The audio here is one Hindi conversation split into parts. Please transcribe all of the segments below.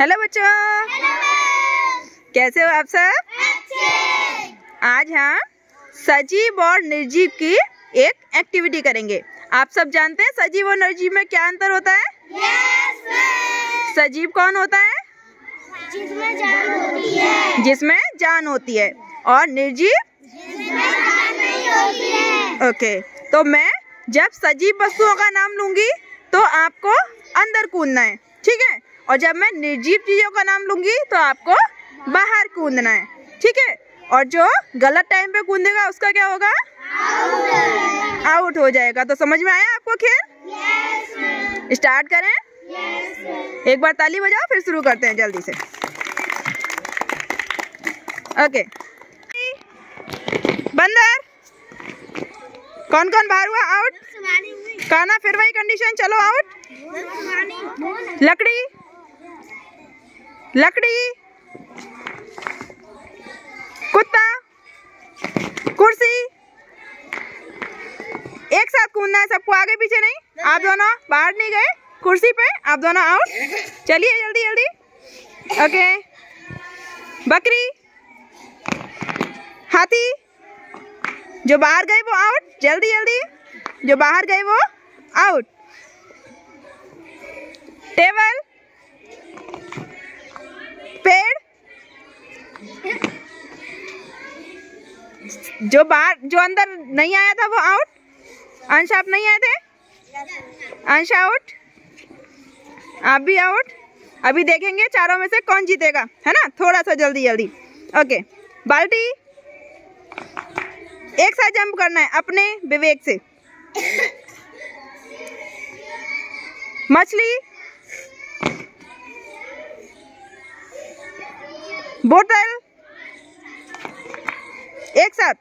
हेलो बच्चों। कैसे हो आप सब? आज हम सजीव और निर्जीव की एक एक्टिविटी करेंगे। आप सब जानते हैं सजीव और निर्जीव में क्या अंतर होता है? Yes, सजीव कौन होता है? जिसमें जान होती है। जिसमें जान होती है। और निर्जीव? जिसमें जान नहीं होती है। ओके तो मैं जब सजीव वस्तुओं का नाम लूँगी तो आपको अंदर कूदना है। ठीक है? और जब मैं निर्जीव चीज़ों का नाम लूँगी तो आपको बाहर कूदना है। ठीक है? और जो गलत टाइम पे कूदेगा उसका क्या होगा? आउट हो जाएगा। तो समझ में आया आपको खेल? स्टार्ट करें। एक बार ताली बजाओ फिर शुरू करते हैं जल्दी से। ओके बंदर कौन कौन बाहर हुआ? आउट काना फिर वही कंडीशन चलो आउट लकड़ी? लकड़ी कुत्ता कुर्सी। एक साथ कूदना है सबको आगे पीछे नहीं। आप दोनों बाहर नहीं गए कुर्सी पे आप दोनों आउट चलिए जल्दी जल्दी। ओके। बकरी हाथी जो बाहर गए वो आउट जल्दी जल्दी। जो बाहर गए वो आउट टेबल जो बाहर, जो अंदर नहीं आया था वो आउट अंश, आप नहीं आए थे? अंश आउट आप भी आउट अभी देखेंगे चारों में से कौन जीतेगा, है ना? थोड़ा सा जल्दी जल्दी। ओके बाल्टी, एक साथ जंप करना है, अपने विवेक से। मछली, बोतल, एक साथ।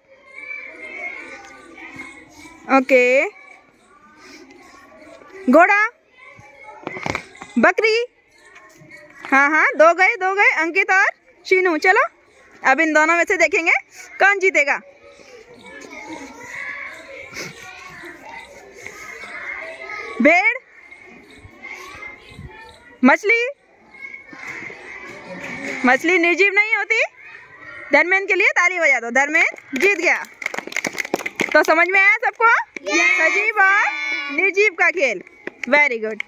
ओके। घोड़ा। बकरी। हाँ हाँ दो गए दो गए, अंकित और शीनू। चलो, अब इन दोनों में से देखेंगे कौन जीतेगा। भेड़। मछली। मछली निर्जीव नहीं होती। धर्मेंद्र के लिए ताली बजा दो। धर्मेंद्र जीत गया। तो समझ में आया सबको? सजीव और निर्जीव का खेल। Very good